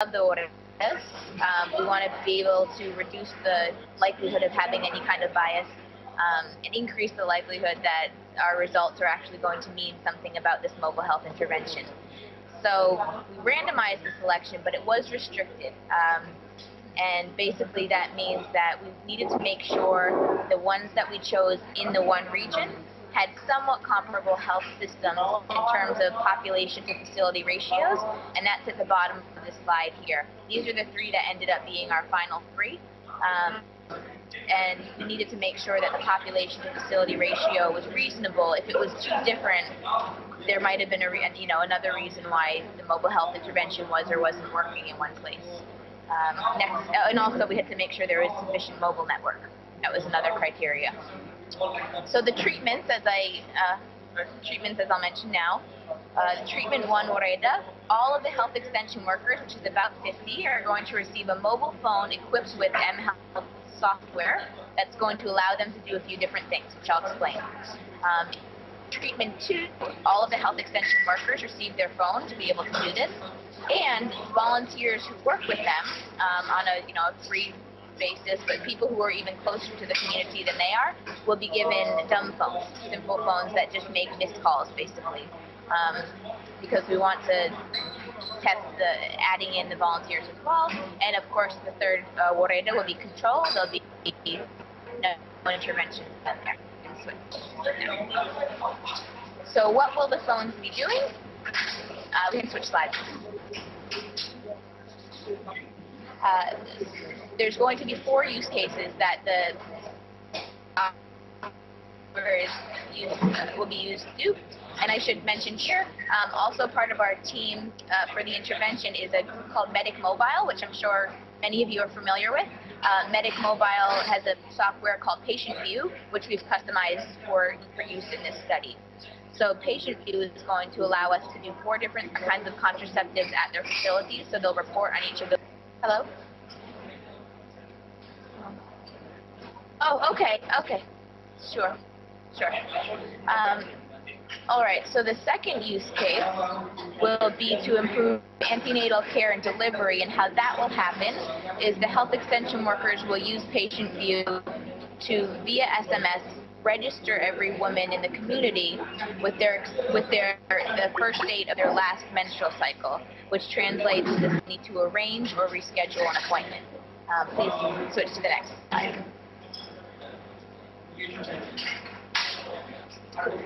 of the orders. Um, we want to be able to reduce the likelihood of having any kind of bias um, and increase the likelihood that our results are actually going to mean something about this mobile health intervention. So we randomized the selection, but it was restricted. Um, and basically that means that we needed to make sure the ones that we chose in the one region had somewhat comparable health systems in terms of population to facility ratios, and that's at the bottom of the slide here. These are the three that ended up being our final three. Um, and we needed to make sure that the population to facility ratio was reasonable. If it was too different, there might have been a you know another reason why the mobile health intervention was or wasn't working in one place. Um, next, and also we had to make sure there was sufficient mobile network. That was another criteria. So the treatments, as I uh, treatments as I'll mention now, uh, treatment one Woreda, all of the health extension workers, which is about 50, are going to receive a mobile phone equipped with mHealth software that's going to allow them to do a few different things, which I'll explain. Um, treatment two, all of the health extension workers receive their phone to be able to do this, and volunteers who work with them um, on a you know free basis, but people who are even closer to the community than they are will be given dumb phones, simple phones that just make missed calls, basically, um, because we want to test the adding in the volunteers as well. And of course, the third uh, Woreda will be control. There'll be no intervention. So what will the phones be doing? Uh, we can switch slides. Uh, there's going to be four use cases that the uh, use, uh, will be used to do. And I should mention here, um, also part of our team uh, for the intervention is a group called Medic Mobile, which I'm sure many of you are familiar with. Uh, Medic Mobile has a software called Patient View, which we've customized for, for use in this study. So Patient View is going to allow us to do four different kinds of contraceptives at their facilities, so they'll report on each of those. Hello? Oh, okay, okay. Sure, sure. Um, all right, so the second use case will be to improve antenatal care and delivery, and how that will happen is the health extension workers will use Patient View to, via SMS, register every woman in the community with their with their the first date of their last menstrual cycle, which translates to the need to arrange or reschedule an appointment. Um, please switch to the next slide.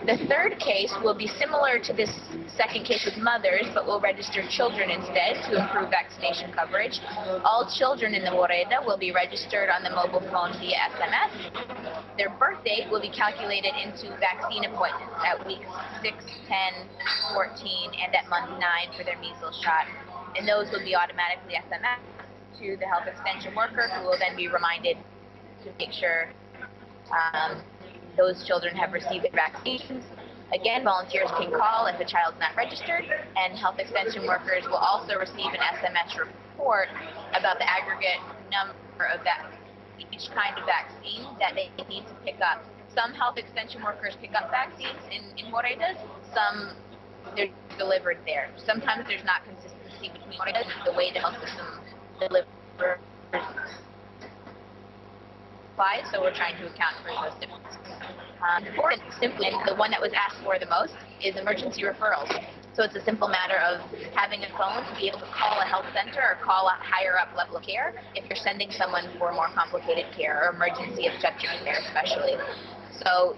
The third case will be similar to this second case with mothers, but will register children instead to improve vaccination coverage. All children in the Woreda will be registered on the mobile phone via SMS. Their birth date will be calculated into vaccine appointments at weeks 6, 10, 14, and at month 9 for their measles shot. And those will be automatically SMS to the health extension worker who will then be reminded to make sure um, those children have received their vaccinations. Again, volunteers can call if the child's not registered, and health extension workers will also receive an SMS report about the aggregate number of that each kind of vaccine that they need to pick up. Some health extension workers pick up vaccines in, in Woredas, some they're delivered there. Sometimes there's not consistency between and the way the health system delivers applies, so we're trying to account for those differences. Um, simply, the one that was asked for the most is emergency referrals. So it's a simple matter of having a phone to be able to call a health center or call a higher up level of care if you're sending someone for more complicated care or emergency obstetric care especially. So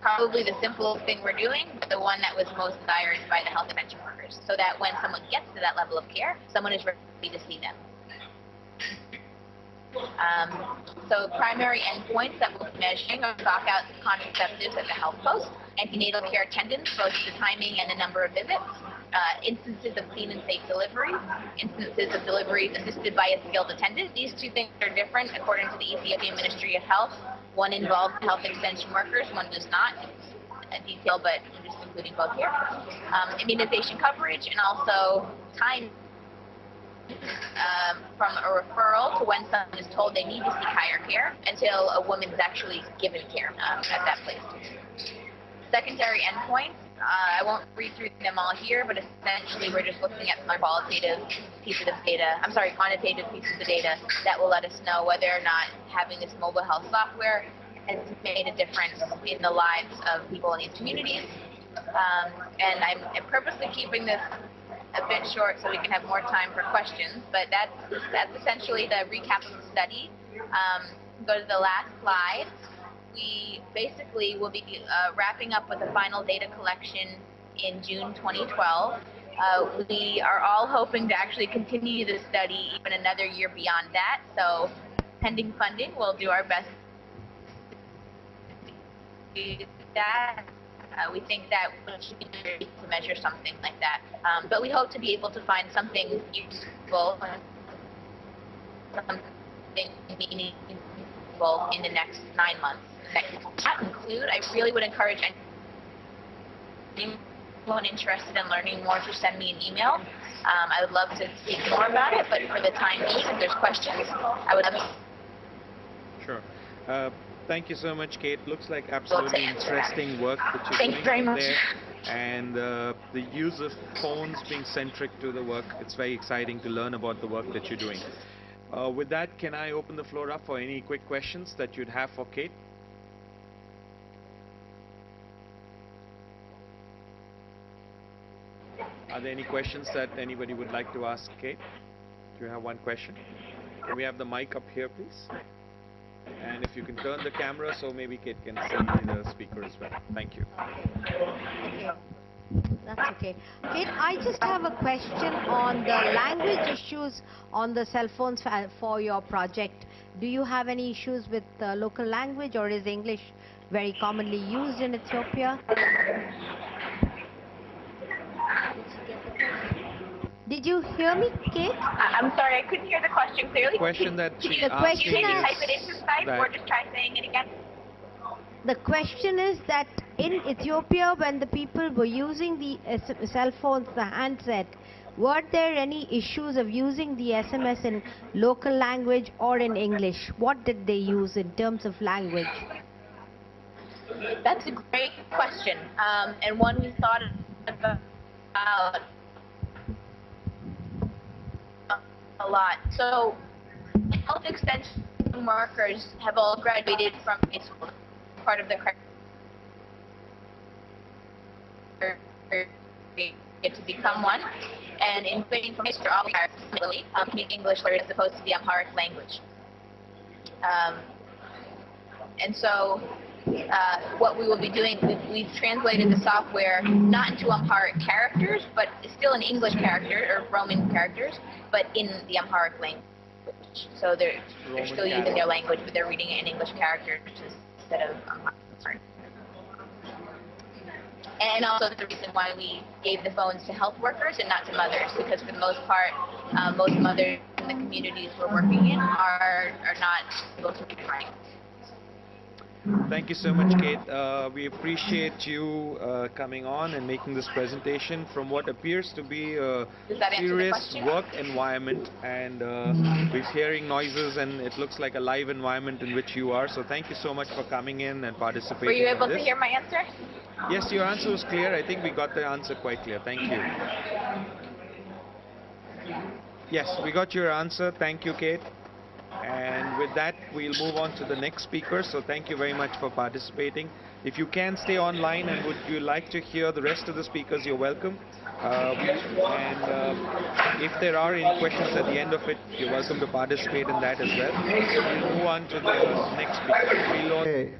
probably the simplest thing we're doing, but the one that was most desired by the health extension workers, so that when someone gets to that level of care, someone is ready to see them. Um, so primary endpoints that we'll be measuring are out contraceptives at the health post, antenatal care attendance, both the timing and the number of visits, uh, instances of clean and safe delivery, instances of deliveries assisted by a skilled attendant. These two things are different according to the Ethiopian Ministry of Health. One involves health extension workers, one does not. It's a detail, but I'm just including both here. Um, immunization coverage and also time um, from a referral to when someone is told they need to seek higher care until a woman is actually given care um, at that place. Secondary endpoints uh, I won't read through them all here, but essentially we're just looking at some qualitative pieces of data, I'm sorry, quantitative pieces of data that will let us know whether or not having this mobile health software has made a difference in the lives of people in these communities. Um, and I'm, I'm purposely keeping this a bit short so we can have more time for questions, but that's, that's essentially the recap of the study. Um, go to the last slide we basically will be uh, wrapping up with the final data collection in June 2012. Uh, we are all hoping to actually continue the study even another year beyond that. So, pending funding, we'll do our best to do that. Uh, we think that we should be ready to measure something like that. Um, but we hope to be able to find something useful, something meaningful in the next nine months that include, I really would encourage anyone interested in learning more to send me an email. Um, I would love to speak more about it, but for the time being, if there's questions, I would love to. Sure. Uh, thank you so much, Kate. Looks like absolutely interesting work that you're Thank doing you very much. there. And uh, the use of phones being centric to the work, it's very exciting to learn about the work that you're doing. Uh, with that, can I open the floor up for any quick questions that you'd have for Kate? Are there any questions that anybody would like to ask Kate? Do you have one question? Can we have the mic up here, please? And if you can turn the camera so maybe Kate can see the speaker as well. Thank you. That's okay. Kate, I just have a question on the language issues on the cell phones for your project. Do you have any issues with the local language or is English very commonly used in Ethiopia? Did you hear me, Kate? I- am sorry, I couldn't hear the question clearly. Question that she the asked question you is type it into Skype or just try saying it again? The question is that in Ethiopia, when the people were using the cell phones, the handset, were there any issues of using the SMS in local language or in English? What did they use in terms of language? That's a great question, um, and one we thought about a lot. So health extension workers have all graduated from high school. Part of the to become one. And in graduating from high all are um, English as opposed to the Amharic language. Um, and so uh, what we will be doing, we've, we've, translated the software not into Amharic characters, but still in English characters or Roman characters, but in the Amharic language. So they're, they're still using their language, but they're reading it in English characters instead of Amharic. And also the reason why we gave the phones to health workers and not to mothers, because for the most part, uh, most mothers in the communities we're working in are, are not able to read writing. Thank you so much, Kate. Uh, we appreciate you uh, coming on and making this presentation from what appears to be a serious work environment. And uh, we're hearing noises, and it looks like a live environment in which you are. So thank you so much for coming in and participating. Were you able to hear my answer? Yes, your answer was clear. I think we got the answer quite clear. Thank you. Yes, we got your answer. Thank you, Kate. And with that, we'll move on to the next speaker. So thank you very much for participating. If you can stay online and would you like to hear the rest of the speakers, you're welcome. Uh, and uh, if there are any questions at the end of it, you're welcome to participate in that as well. We'll move on to the next speaker.